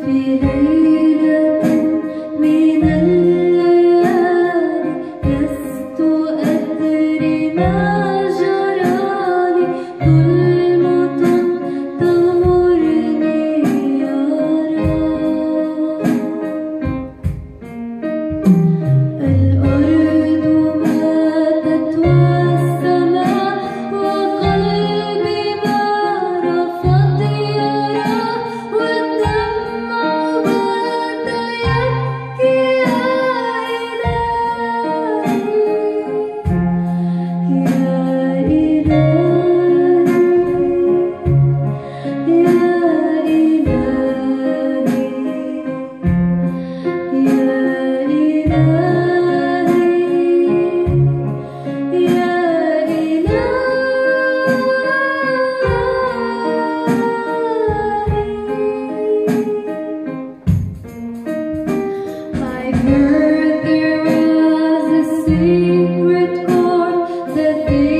feeling the deep